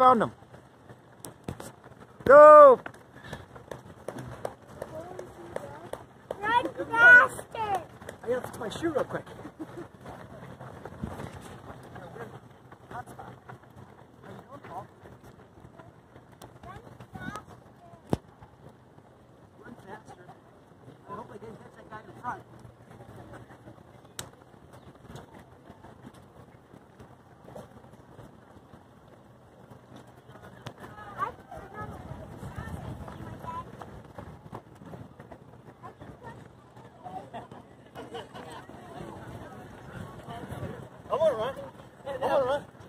found him. Go! Run faster! I gotta fix my shoe real quick. Run faster. I hope I didn't hit that guy in front. I wanna run. I wanna run.